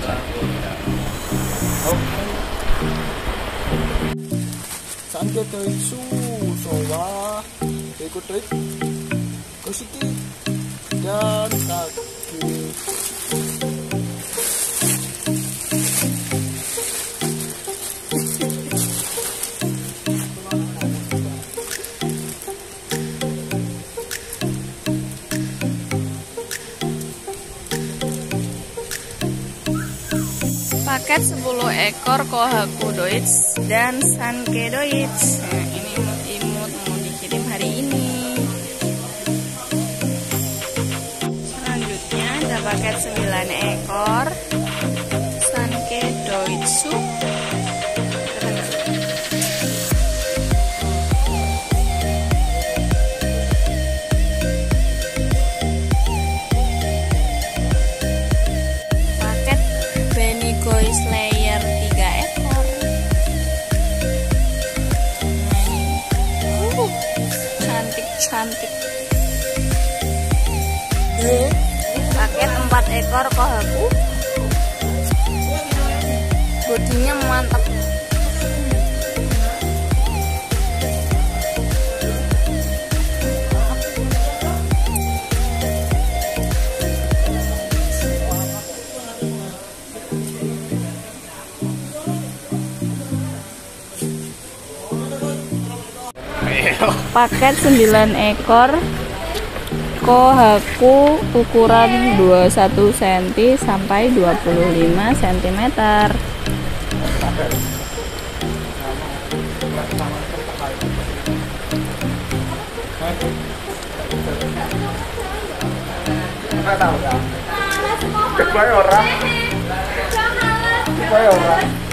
ださい3개 tới su rồi và để có tới có sức kích dan tak paket 10 ekor Kohaku Doits dan Sanke Doits. Nah, ini imut-imut mau dikirim hari ini. Selanjutnya ada paket 9 ekor Sanke Doitsu. Goy Slayer 3 ekor. Uh, cantik-cantik. Paket 4 ekor kohaku. Bodinya mantap. Paket 9 ekor kohaku ukuran 21 cm sampai 25 cm Kecuali orang. Kecuali orang